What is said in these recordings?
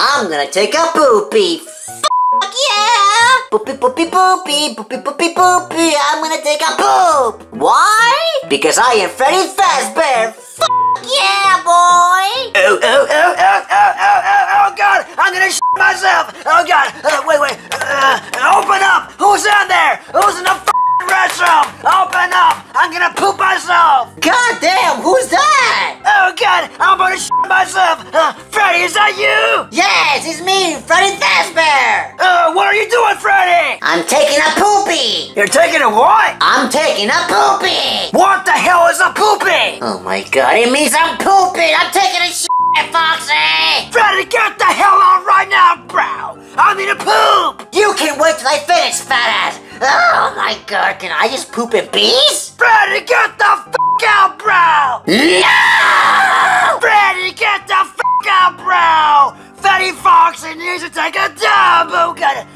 I'm gonna take a poopy. Fuck yeah! Poopy, poopy, poopy, poopy, poopy, poopy. I'm gonna take a poop. Why? Because I am Freddy Fazbear. Fuck yeah, boy! Oh, oh, oh, oh, oh, oh, oh, oh, God! I'm gonna shit myself! Oh, God! Uh, wait, wait! Uh, open is that you? Yes, it's me, Freddy Fazbear. Uh, what are you doing, Freddy? I'm taking a poopy. You're taking a what? I'm taking a poopy. What the hell is a poopy? Oh my god, it means I'm pooping. I'm taking a shit, Foxy. Freddy, get the hell out right now, bro! I need a poop! You can wait till I finish, fat ass. Oh my god, can I just poop in peace? Freddy, get the f out, bro! No! Foxy needs to take a dump! Oh god!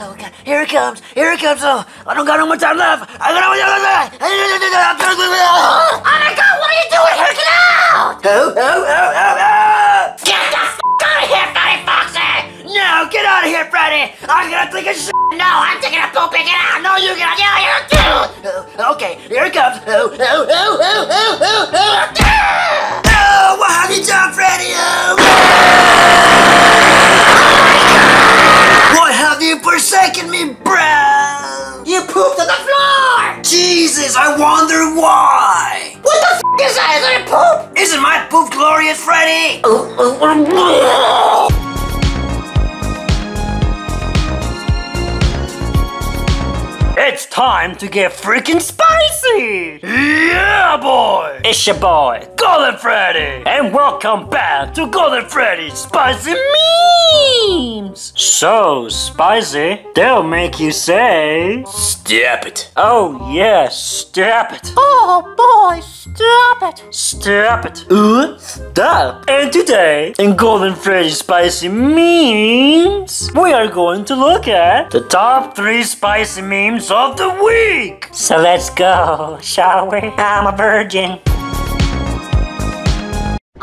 Oh god, here it comes! Here it comes! Oh, I don't got no more time left! I got no more time left! Oh my god, what are you doing here? Get out! Oh, oh, oh, oh, oh! Get the f out of here, Freddy Foxy! No, get out of here, Freddy! I'm gonna take a shit! No, I'm taking a poopy. Get out! No, you get out! Yeah, you too! Oh, okay, here it comes! Oh, oh, oh, oh, oh, oh, oh! Ah! Oh, what have you done, Freddy? Oh! You forsaken me, bro? You pooped on the floor! Jesus, I wonder why. What the f is that? Is that a poop? Isn't my poop glorious, Freddy? It's time to get freaking spicy! Yeah, boy! It's your boy, Golden Freddy! And welcome back to Golden Freddy's Spicy Memes! So spicy, they'll make you say... Stop it! Oh, yes, stop it! Oh boy, stop it! Stop it! Uh, stop! And today, in Golden Freddy's Spicy Memes, we are going to look at the top three spicy memes of the week! So let's go, shall we? I'm a virgin.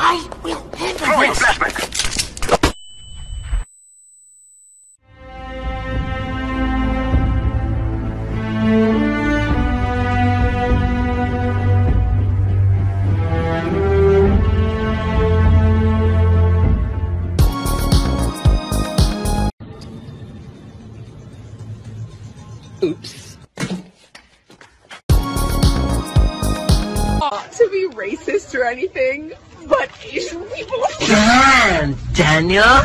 I will handle this. Oops. not to be racist or anything, but Asian people.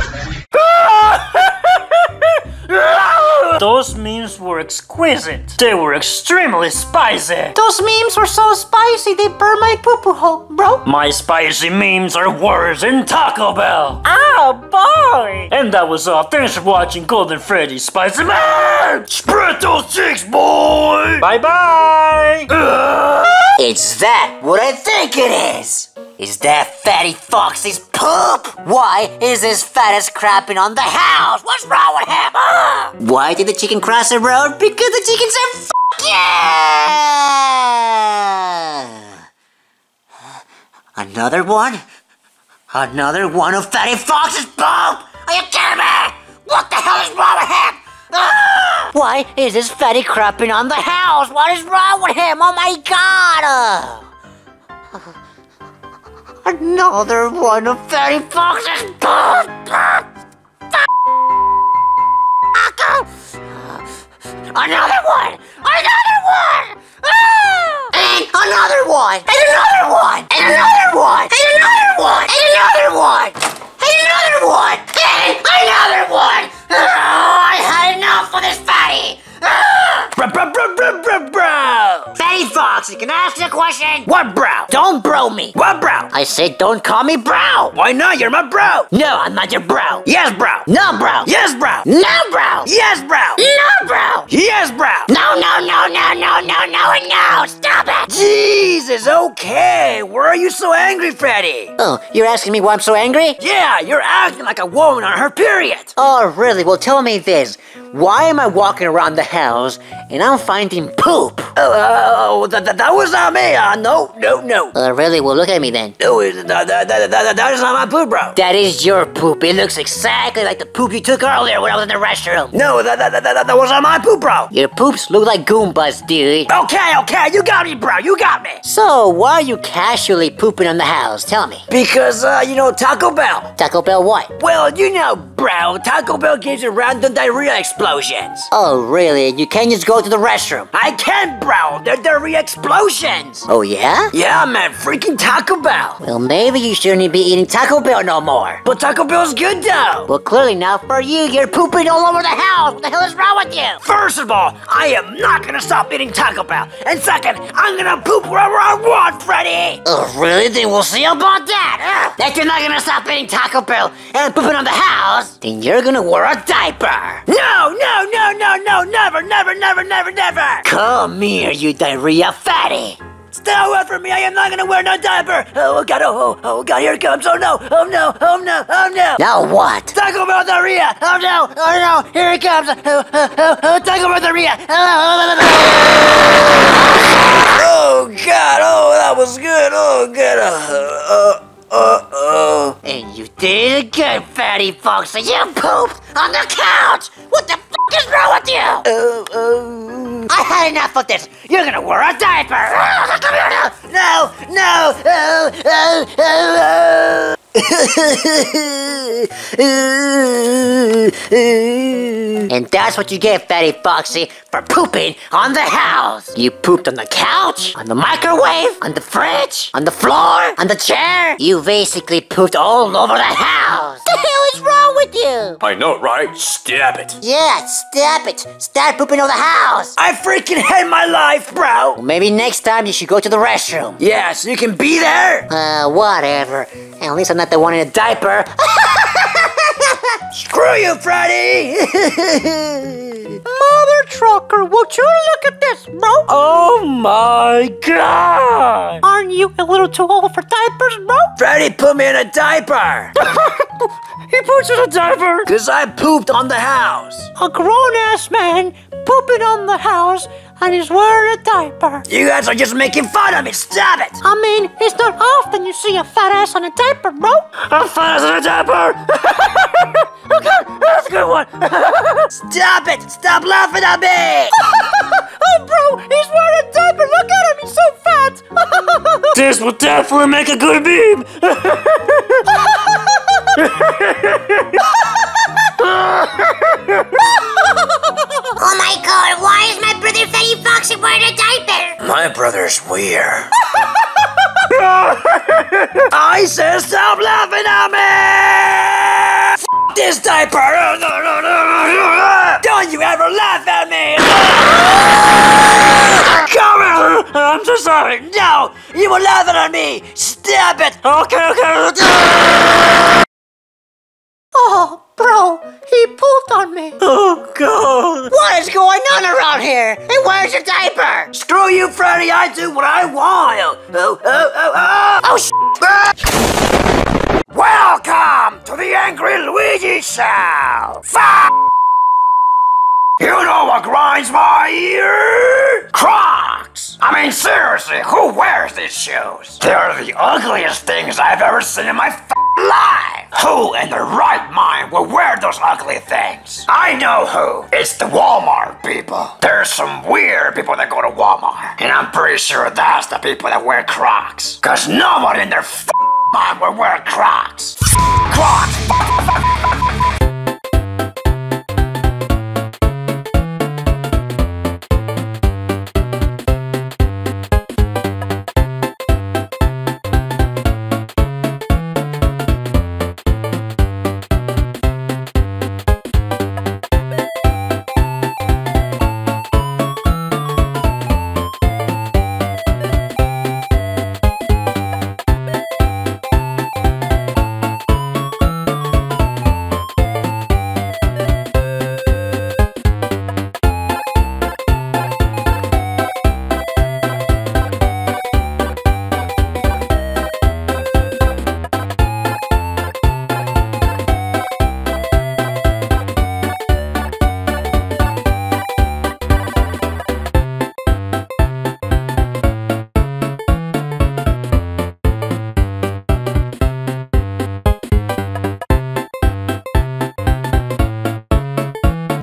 Those memes were exquisite. They were extremely spicy. Those memes were so spicy they burned my poo poo hole, bro. My spicy memes are worse than Taco Bell. Oh boy! And that was all. Thanks for watching Golden Freddy's Spicy Man! Spread those cheeks, boy! Bye bye! It's that what I think it is. Is that Fatty fox's poop? Why is this fattest crapping on the house? What's wrong with him? Why did the chicken cross the road? Because the chicken said fuck yeah! Another one? Another one of Fatty Fox's poop? Are you kidding me? What the hell is wrong with him? Ah! Why is this fatty crapping on the house? What is wrong with him? Oh my god! Another one of Fatty Fox's! Another one! Another one! Ah! And another one! And another one! And another one! Can I ask you a question? What, bro? Don't bro me! What, bro? I said don't call me bro! Why not? You're my bro! No, I'm not your bro! Yes, bro! No, bro! Yes, bro! No, bro! Yes, bro! No, bro! Yes, bro! No, no, no, no, no, no, no, no! Stop it! Jesus, okay. Why are you so angry, Freddy? Oh, you're asking me why I'm so angry? Yeah, you're acting like a woman on her period. Oh, really? Well, tell me this. Why am I walking around the house and I'm finding poop. Oh, uh, that, that, that was not me. Uh, no, no, no. Uh, really? Well, look at me then. No, it- that, that, that, that, that is not my poop, bro. That is your poop. It looks exactly like the poop you took earlier when I was in the restroom. No, that, that, that, that, that was not my poop, bro. Your poops look like Goombas, dude. Okay, okay, you got me, bro. You got me. So, why are you casually pooping on the house? Tell me. Because, uh, you know, Taco Bell. Taco Bell what? Well, you know, bro, Taco Bell gives you random diarrhea explosions. Oh, really? You can't just go to the restroom. I can, bro. They're diarrhea explosions. Oh, yeah? Yeah, man, freaking Taco Bell. Well, maybe you shouldn't be eating Taco Bell no more. But Taco Bell's good, though. Well, clearly not for you. You're pooping all over the house. What the hell is wrong with you? First of all, I am not gonna stop eating Taco Bell. And second, I'm gonna poop wherever I want, Freddy. Oh, really? Then we'll see about that. Ugh. If you're not gonna stop eating Taco Bell and pooping on the house, then you're gonna wear a diaper. No, no, no, no, no, never, never, never, never, never. Come here, you diarrhea fatty. Stay away from me. I am not gonna wear no diaper. Oh, God, oh, oh, oh, God, here it comes. Oh, no, oh, no, oh, no, oh, no. Now what? Taco Bell diarrhea! Oh no! Oh no! Here it comes! Oh, oh, oh, oh, Taco Bell diarrhea! Oh, oh, oh, oh. oh God! Oh, that was good! Oh God! Uh, uh, uh, uh. And you did it again, fatty fox. You pooped on the couch. What the f is wrong with you? Uh, uh. I had enough of this. You're gonna wear a diaper. No! No! And that's what you get, Fatty Foxy, for pooping on the house. You pooped on the couch, on the microwave, on the fridge, on the floor, on the chair. You basically pooped all over the house. You? I know, right? Stab it! Yeah, stop it. Start pooping on the house. I freaking hate my life, bro! Well, maybe next time you should go to the restroom. Yeah, so you can be there? Uh, whatever. At least I'm not the one in a diaper. Screw you, Freddy! Mother trucker, would you look at this, bro? oh my god! Aren't you a little too old for diapers, bro? Freddy put me in a diaper! he puts in a diaper. Cause I pooped on the house! A grown-ass man pooping on the house and he's wearing a diaper. You guys are just making fun of me! Stop it! I mean, it's not often you see a fat ass on a diaper, bro. A fat ass as a diaper! okay, that's a good one! Stop it! Stop laughing at me! oh, bro, he's wearing a diaper. Look at him, he's so fat. this will definitely make a good meme! Oh my god, why is my brother Fatty Foxy wearing a diaper? My brother's weird. I said stop laughing at me! F this diaper! Don't you ever laugh at me! Come here! I'm so sorry. No! You were laughing at me! Stop it! Okay, okay. Oh, bro, he pooped on me. Oh, God. What is going on around here? And where's your diaper? Screw you, Freddy. I do what I want. Oh, oh, oh, oh. Oh, sh- Welcome to the Angry Luigi Show! F- You know what grinds my ear? Crocs! I mean, seriously, who wears these shoes? They're the ugliest things I've ever seen in my life! Who in their right mind would wear those ugly things? I know who. It's the Walmart people. There's some weird people that go to Walmart. And I'm pretty sure that's the people that wear Crocs. Cause nobody in their mind would wear Crocs. Crocs!